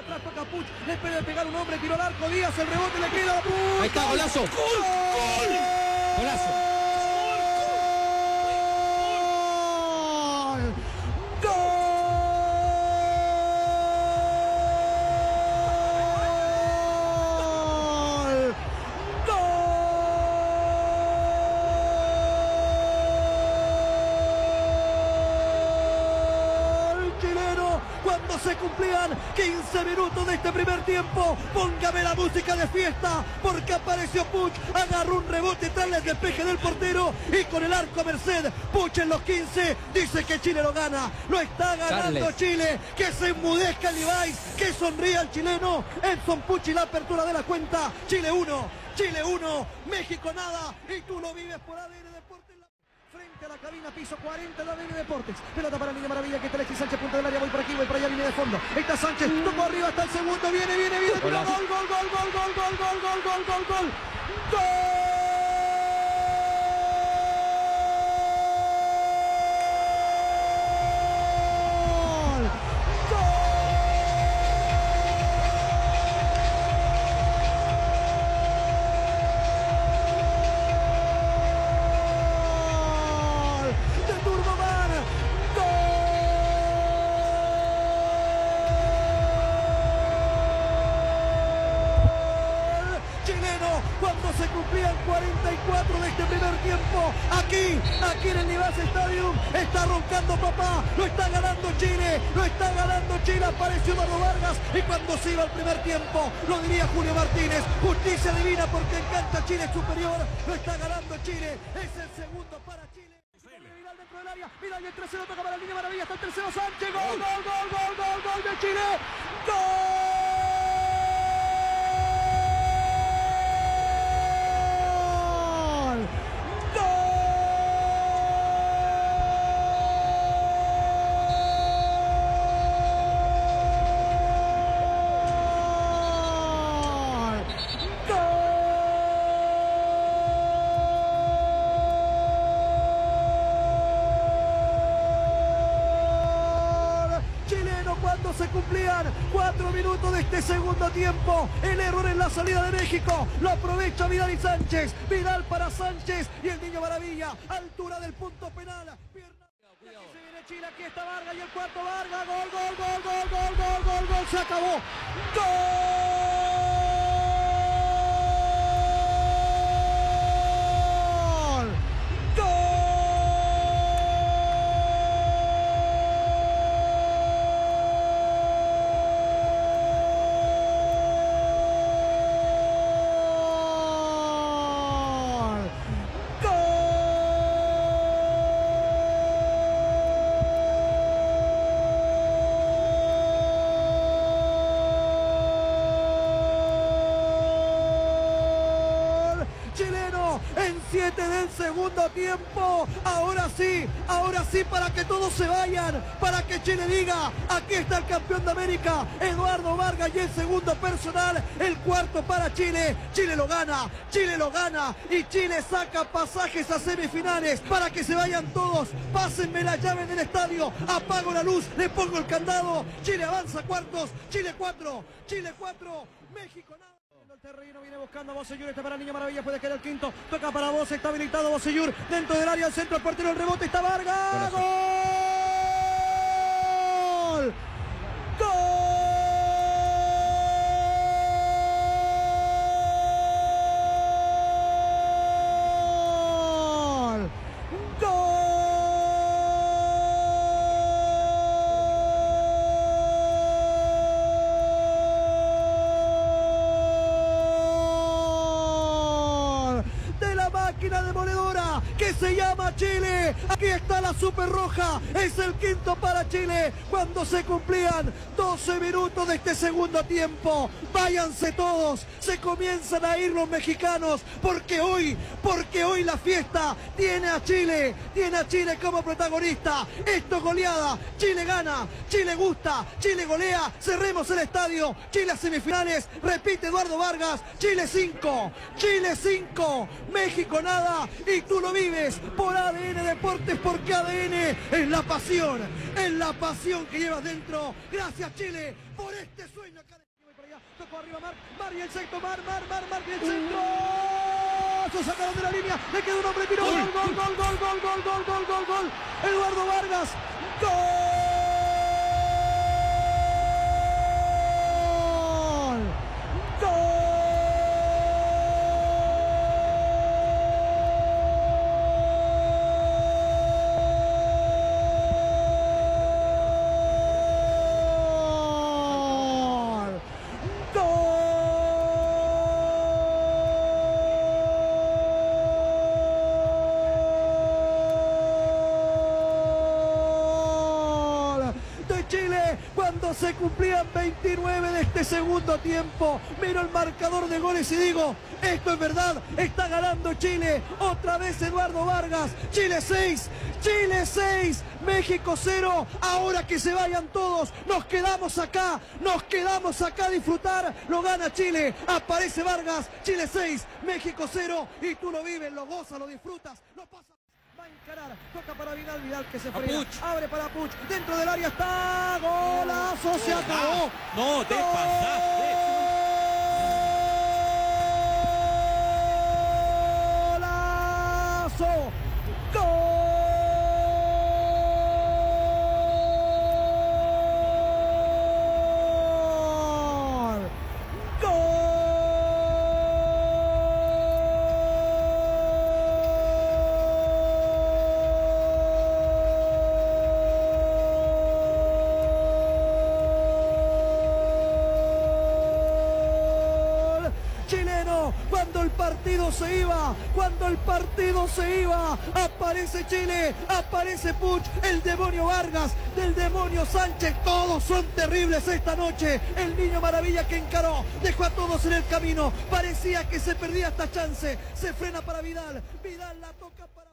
atrás, toca Puch, le puede pegar un hombre, tiró al arco, Díaz, el rebote le queda. Ahí está, golazo. ¡Gol! ¡Gol! Golazo. Cuando se cumplían 15 minutos de este primer tiempo, póngame la música de fiesta, porque apareció Puch, agarró un rebote tras el despeje del portero y con el arco a Merced, Puch en los 15 dice que Chile lo gana, lo está ganando Charles. Chile, que se enmudezca el Ibáis, que sonría el chileno, Edson Puch y la apertura de la cuenta, Chile 1, Chile 1, México nada, y tú lo vives por ADN Deportes. Frente a la cabina, piso 40 de ADN Deportes. Pelota para Línea Maravilla, que está Alexis Sánchez, punta del área, voy por aquí, voy por allá, viene de fondo. Ahí está Sánchez, tocó arriba hasta el segundo, viene, viene, viene, gol, gol, gol, gol, gol, gol, gol, gol, gol, gol. ¡Gol! Se cumplían 44 de este primer tiempo, aquí, aquí en el Nivas Stadium, está roncando papá, lo está ganando Chile, lo está ganando Chile, apareció Eduardo Vargas y cuando se iba el primer tiempo, lo diría Julio Martínez, justicia divina porque encanta Chile superior, lo está ganando Chile, es el segundo para Chile. Y el tercero toca para la línea. Maravilla, está el tercero Sánchez, gol, gol, gol, gol, gol, gol de Chile, gol, gol, gol. Chileno cuando se cumplían cuatro minutos de este segundo tiempo. El error en la salida de México. Lo aprovecha Vidal y Sánchez. Vidal para Sánchez y el niño Maravilla. Altura del punto penal. Pierna- aquí se viene Chile, aquí está Vargas y el cuarto Vargas. Gol, gol, gol, gol, gol, gol, gol, gol. Se acabó. Gol. En 7 del segundo tiempo. Ahora sí, ahora sí para que todos se vayan, para que Chile diga, aquí está el campeón de América, Eduardo Vargas y el segundo personal, el cuarto para Chile. Chile lo gana, Chile lo gana y Chile saca pasajes a semifinales para que se vayan todos. Pásenme la llave del estadio, apago la luz, le pongo el candado. Chile avanza cuartos, Chile 4, Chile 4, México nada. El terreno viene buscando a Bocellur, este para Niño Maravilla, puede quedar el quinto, toca para vos, está habilitado Bocellur, dentro del área, al centro, el portero, el rebote, está Vargas, gol, que se llama Chile. Aquí está la super roja. Es el quinto para Chile cuando se cumplían 12 minutos de este segundo tiempo. Váyanse todos. Se comienzan a ir los mexicanos porque hoy, porque hoy la fiesta tiene a Chile, tiene a Chile como protagonista. Esto es goleada. Chile gana, Chile gusta, Chile golea. Cerremos el estadio. Chile a semifinales. Repite Eduardo Vargas. Chile 5, Chile 5, México nada. Y tú lo vives. Vives por ADN Deportes, porque ADN es la pasión, es la pasión que llevas dentro. Gracias Chile por este sueño. Tocó arriba Mar, Mar y el centro, Mar, Mar, Mar, Mar y el centro. Se sacaron de la línea, le quedó un hombre, tiró, gol, gol, gol, gol, gol, gol, gol, gol, gol, gol. Eduardo Vargas, gol. Se cumplían 29 de este segundo tiempo. Miro el marcador de goles y digo, esto es verdad, está ganando Chile. Otra vez Eduardo Vargas, Chile 6, Chile 6, México 0. Ahora que se vayan todos, nos quedamos acá, nos quedamos acá a disfrutar. Lo gana Chile, aparece Vargas, Chile 6, México 0. Y tú lo vives, lo gozas, lo disfrutas, lo pasas. Va a encarar, toca para Vidal, Vidal que se frena, abre para Puch, dentro del área está, golazo, se acabó. No, te pasaste. Partido se iba, cuando el partido se iba, aparece Chile, aparece Puch, el demonio Vargas, del demonio Sánchez, todos son terribles esta noche, el niño maravilla que encaró, dejó a todos en el camino, parecía que se perdía esta chance, se frena para Vidal, Vidal la toca para...